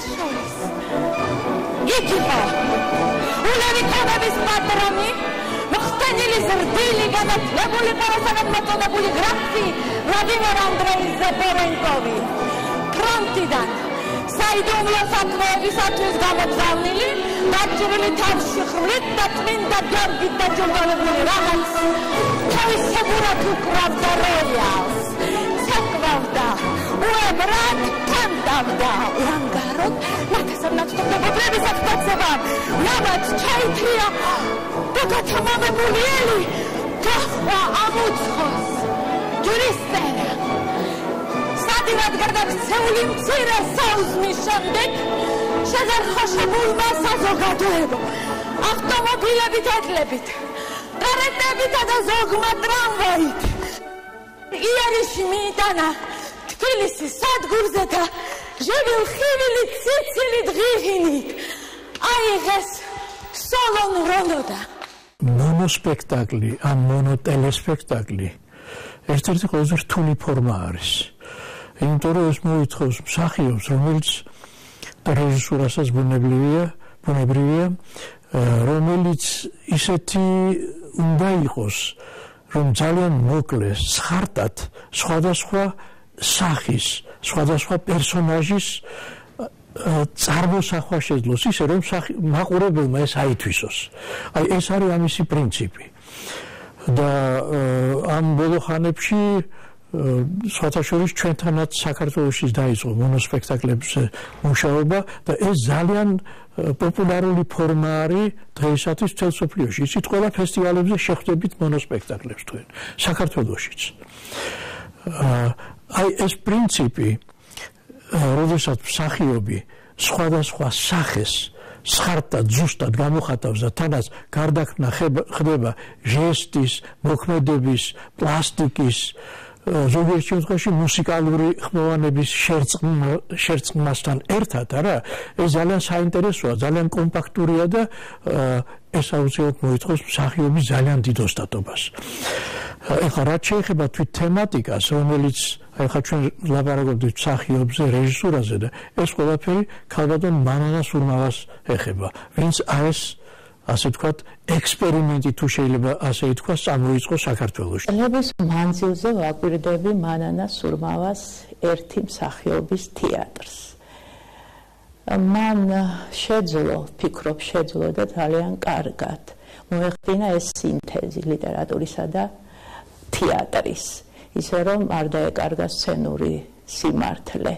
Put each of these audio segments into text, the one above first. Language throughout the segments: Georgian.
შორის. იქება ულევი ქონების პატრონი მოხდენილი ზრდილი განათლებული პარასაგან მოწოდებული გრაფი ვლადიმერ ანდრეი ზეპორენკოვი. ფრონტიდან საიდუმლო საქმეებისათვის გამოგზავნილი დაჭრილი თავში ხრით და წმინდა გიორგით დაჯილდოვებული რაღაც თავისებურად უკრავდა რეალს ცეკვავდა უებრად თანდავდა ლანგაროდ ნათესებნაცნობებების აქტაცება ნაბად ჩაითრია და გათამამებული ელი გახვა ამუცხოს ჯურისტერა ადვილად გარდაქცეული მცირე საუზმის შემდეგ შეზარხოშებულმა საზოგადოებო ავტომობილებით ეთლებით კარეტებით და ზოგმა ტრამვაით. იერიში მიიტანა თბილისის სადგურზე და ჟივილ ხივილი ციცილი დღიღინით. აიღეს სოლონ რონოდა. მონოსპექტაკლი ან მონოტელესპექტაკლი ერთ-ერთი ყველაზე რთული ფორმა არის. იმიტომ რომ ეს მოითხოვს მსახიობს, რომელიც რეჟისურასაც ბუნებრივია, ბუნებრივია, რომელიც ისეთი უნდა იყოს, რომ ძალიან მოკლეს, ხარტად სხვადასხვა სახის, სხვადასხვა პერსონაჟის წარმოსახვა შეძლოს, ისე რომ მაყურებელმა ეს აითვისოს. აი ეს არის ამისი პრინციპი. და ამ ბოლო ხანებში სხვათაშორის ჩვენთანაც საქართველოსში დაიწყო მონოსპექტაკლებზე მუშაობა და ეს ძალიან პოპულარული ფორმა არის დღეისათვის მთელ სოფლიოში. იცით, ყველა ფესტივალებზე შეხვდებით მონოსპექტაკლებს თქვენ საქართველოსშიც. აი ეს პრინციპი, როდესაც მსახიობი სხვადასხვა სახეს სხარტად ზუსტად გამოხატავს და თანაც გარდაქმნა ხდება ჟესტის, მოქმედების, პლასტიკის, ზოგიერთ შემთხვევაში მუსიკალური ხმოვანების შერწყმასთან ერთად არა? ეს ძალიან საინტერესოა ძალიან კომპაქტურია და ეს აუცილებლად მოითხოვს მსახიობის ძალიან დიდ ოსტატობას. ეხლა რაც შეეხება თვით თემატიკას რომელიც ეხლა ჩვენ ლაპარაკობთ მსახიობზე რეჟისურაზე და ეს ყველაფერი ქალბატონ მანანა სურმავას ეხება ვინც არის ასე ვთქვათ, ექსპერიმენტი თუ შეიძლება ასე ითქვას, წარმოიწყო საქართველოში. წლების მანძილზე ვაკვირდები მანანა სურმავას ერთი მსახიობის თეატრს. მან შეძლო, ფიქრობ, შეძლო და ძალიან კარგად მოეხდინა ეს სინთეზი ლიტერატურისა და თეატრის. ისე რომ არ დაეკარგა სცენური სიმართლე.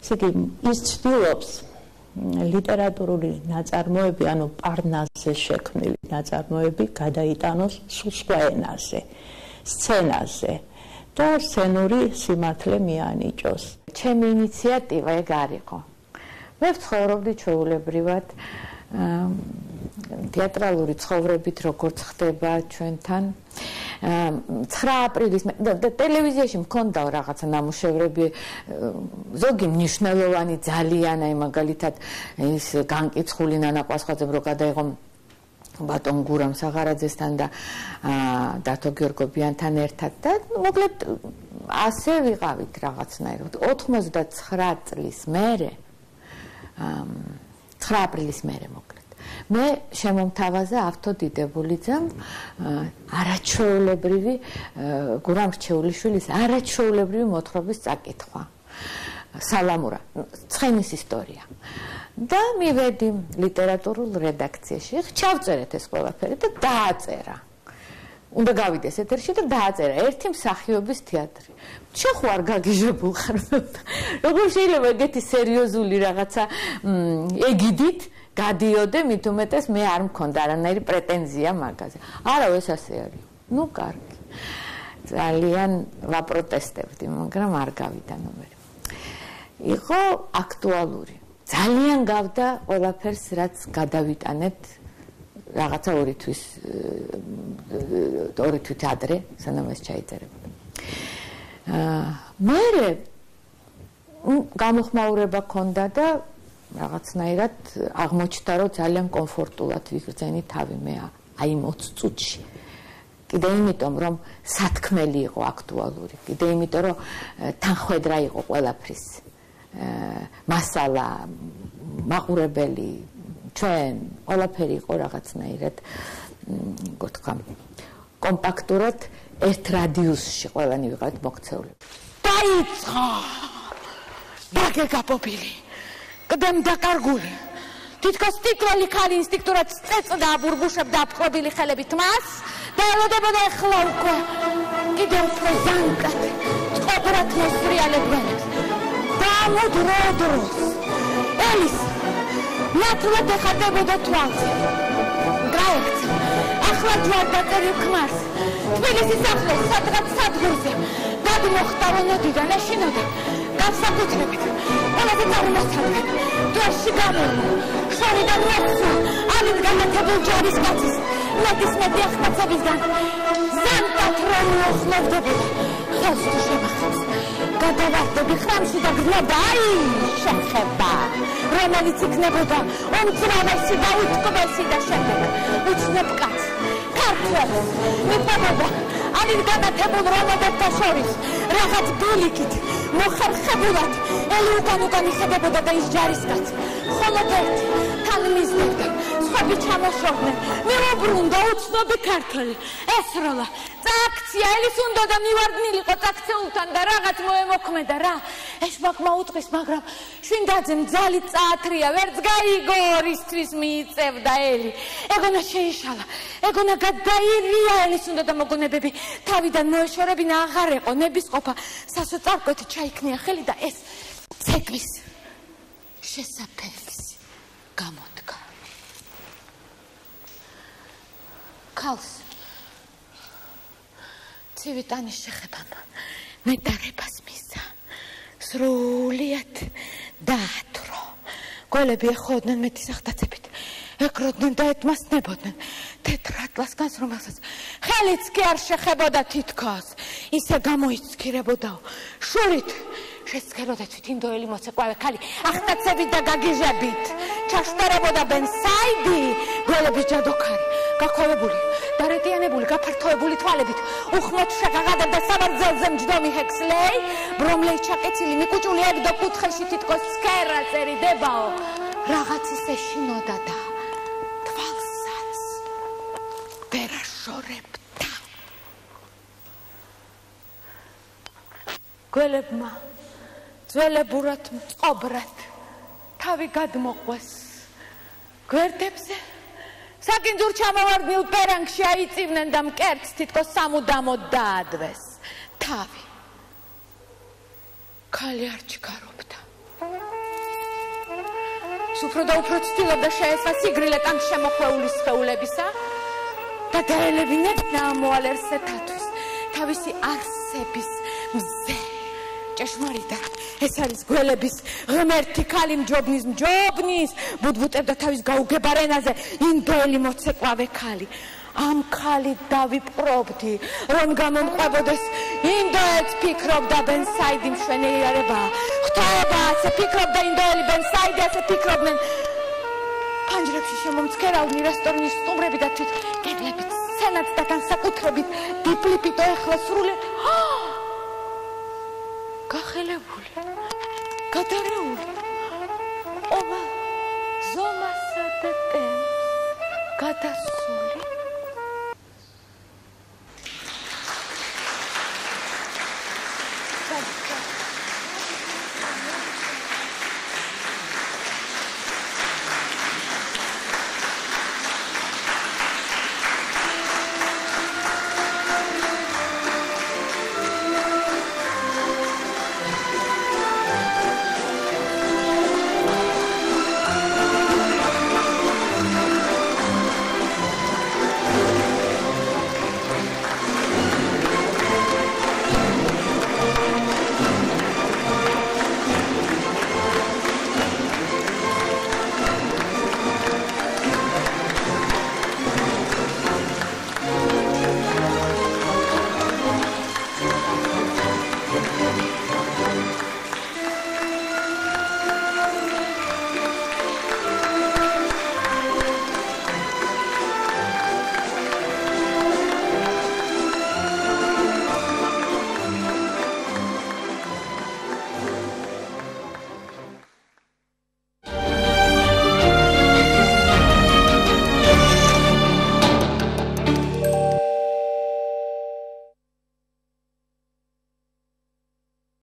ესე იგი, ის ცდილობს ლიტერატურული ნაწარმოები, ანუ პარნასზე შექმნილი ნაწარმოები გადაიტანოს სულ სხვა ენაზე, სცენაზე და სცენური სიმართლე მიანიჭოს. ჩემი ინიციატივა ეგ არისო. მე ვცხოვრობდი ჩვეულებრივად თეატრალური ცხოვრებით როგორც ხდება ჩვენთან? 9 აპრილის და ტელევიზიაში მქონდა რაღაცა ნამუშევრები ზოგი მნიშვნელოვანი ძალიან აი მაგალითად ის განკიცხული ნანა ყვასხვაძემ რო გადაიღო ბატონ გურამ საღარაძესთან და დათო გიორგობიანთან ერთად და მოკლედ ასე ვიყავით რაღაცნაირად. 99 წლის მერე 9 აპრილის მერე მოკლედ მე შემომთავაზე ავთოდიდებულიძემ არაჩვეულებრივი გურამრჩეულიშვილის არაჩვეულებრივი მოთხრობის წაკითხვა სალამურა ცხენის ისტორია. და მივედი ლიტერატურულ რედაქციაში. ჩავწერეთ ეს ყველაფერი და დააწერა. უნდა გავიდეს ეთერში და დააწერა. ერთი მსახიობის თეატრი. შეხო არ გაგიჟებულ ხარ. როგორ შეიძლება ეგეთი სერიოზული რაღაცა ეგიდით გადიოდე მით უმეტეს მე არ მქონდა არანაირი პრეტენზია მაგაზე. არა, ეს ასე არის. ნუ კარგი. ძალიან ვაპროტესტებდი, მაგრამ არ გავიდა ნომერი. იყო აქტუალური. ძალიან გავდა ყველაფერს, რაც გადავიტანეთ რაღაცა ორი თვის ორი თვით ადრე, სანამ ეს ჩაიწერებოდა. აა მე გამოხმაურება ქონდა და რაღაცნაირად აღმოჩნდა რომ ძალიან კომფორტულად ვიგრძენი თავი მე აი 20 წუთში კიდე იმიტომ რომ სათქმელი იყო აქტუალური კიდე იმიტომ რომ თანხwebdriver იყო ყველაფრის მასალა მაყურებელი ჩვენ ყველაფერი იყო რაღაცნაირად გოთქა კომპაქტურად ერთ რადიუსში ყველანი ვიყავით მოქცეული. დაიწყო. დაგე გაპობილი. კდემ დაკარგული. თითქოს ტიტული ხალი ინსტინქტურად წეწდა ბურბუშებდა აფხობილი ხელებით მას და ელოდებოდა ახლა უკვე. კიდევ უფრო ზანკად წყობრად მოსრიალებდანებს და მუდრო დროს ელის ნათლად ეხატებოდა თვალზე გაიქცა ახლა ჯვარ დაწერი ხმას თბილისის ახლოს სადღაც სადგურზე. გადმოხდა რონოდიდან ეშინოდა განსაკუთრებით ყველაზე წარმოსადგენ დროში გამოვა შორიდან მეცვა ამით განათებულ ჯარისკაცის მეტის მეტი ახმაცებისგან ზანტად რომ მოხმოვდებოდა ხელს თუ შემახებს გადავარდები ხრამში და გზნობდა აი შეხება. რომელიც იქნებოდა უმცროვესი და უტკბესი და შემდეგ. უცნობ კაც ქართველს მიფარდება ამით განათებულ რომელთა შორის? რაღაც ბილიკით მოხერხებულად ელი უკან უკან იხედებოდა და ის ჯარისკაც. ხოლოდ ერთი თან მისდევდა სხვები ჩამოშორდნენ. მეუბრუნდა უცნობი ქართველი. ესროლა წაქცია ელის უნდა და მივარდნილიყო წაქცეულთან და რაღაც მოემოქმედა რა ეს მაგმა უწყის მაგრამ შვინდაძემ ძალი წაათრია ვერც გაიგო ორისთვის მიიწევდა ელი. ეგონა შეიშალა ეგონა გადაირია ელის უნდა და მოგონებები. თავიდან მოეშორებინა აღარ ეყო ნების ყოფა. სასოწარკვეთი ჩაიქნია ხელი და ეს ცეკვის შესაფერს გამოდგა. ქალს ცივიტანის შეხებამ მეტარებას სრულიად დაათრო. გოლები ეხოდნენ მეტის ახდაცებით ეკროდნენ და ეთმასნებოდნენ. თეთრატლას განს რომელსაც ხელიც კი არ შეხებოდა თითქოს. ისე გამოიცქირებოდა შურით შესქეროდა თვითინდოელი მოცეკვავე ქალი ახტაცებით და გაგიჟებით. ჩაშტერებოდა ბენსაიდი გოლების ჯადოქარი გაქოვებული დარეტიანებული გაფართოებული თვალებით. უხმოდ შეგაღადა საბარძელზე მჯდომი ჰექსლეი ბრომლეი ჩაკეცილი მიკუჭული ეგდო კუთხეში თითქოს სქერა წერიდებაო. რაღაცის ეშინოდა და ვერაშორებდა გველებმა ძველებურად მწყობრად თავი გადმოყვეს. გვერდებზე საკინძურ ჩამოვარდნილ პერანგში აიწივნენ და მკერდს თითქოს სამუდამოდ დაადვეს. თავი ქალი არ ჩქარობდა უფრო და უფრო ცდილობდა შეესვა სიგრილე ტანკ შემოხვეული სხეულებისა და დაელებინეთ ნამოალერსეთათვის თავისი არსების მზე. ჭეშმარიტად ეს არის გველების ღმერთი ქალი მჯობნის მჯობნის. ბუდბუტებდა თავის გაუგებარენაზე ინდოელი მოცეკვავე ქალი. ამ ქალი დავიპყრობდი რომ გამომყვებოდეს. ინდოეთს ფიქრობდა ბენსაიდი მშვენიერება. ხტობა ასე ფიქრობდა ინდოელი ბენსაიდი ასე ფიქრობდნენ ფანჯრებში შემომცქერავნი რესტორნის სტუმრები და თვით კედლებით, სცენაც და განსაკუთრებით დიპლიპიტო ეხლა სრული გახელებული, გადარეული, ობა ზომასა და ტემს გადასული.